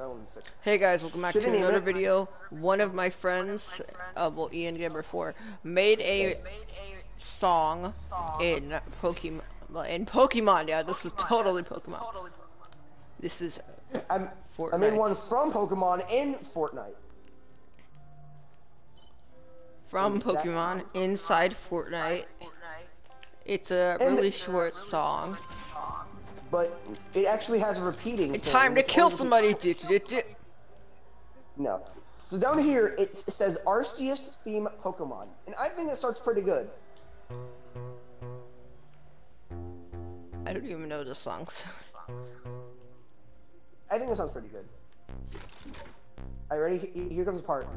That one's six. Hey guys, welcome back Shouldn't to another video. One of my friends, uh, well, IanGamer4, made a song in Pokemon. In Pokemon, yeah, this is totally Pokemon. This is I'm, Fortnite. I made one from Pokemon in Fortnite. from Pokemon inside Fortnite. It's a really short song. But it actually has a repeating. It's time to kill somebody. Do, do, do, do. No. So down here it, says Arceus theme Pokemon, and I think that starts pretty good. I don't even know the songs. I think that sounds pretty good. You ready? Here comes the part.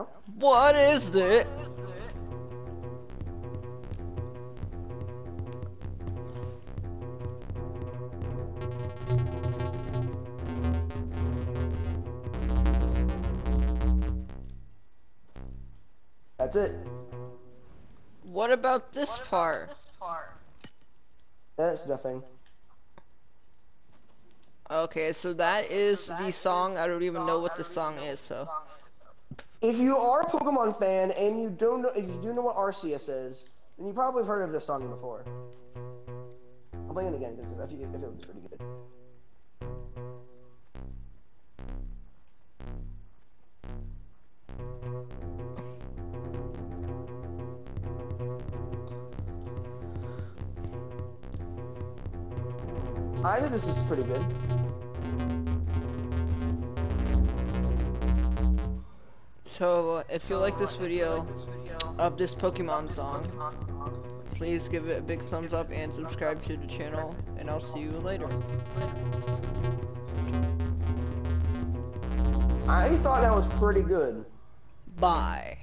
Now? what is it? That's it. What about this part? That's nothing. Okay, so that is the song. I don't even know what the song is, so. If you are a Pokemon fan and you don't know, if you do know what Arceus is, then you probably have heard of this song before. I'll play it again because I feel, I feel like pretty good. I think this is pretty good. So, if you like this video of this Pokemon song, please give it a big thumbs up and subscribe to the channel, and I'll see you later. I thought that was pretty good. Bye.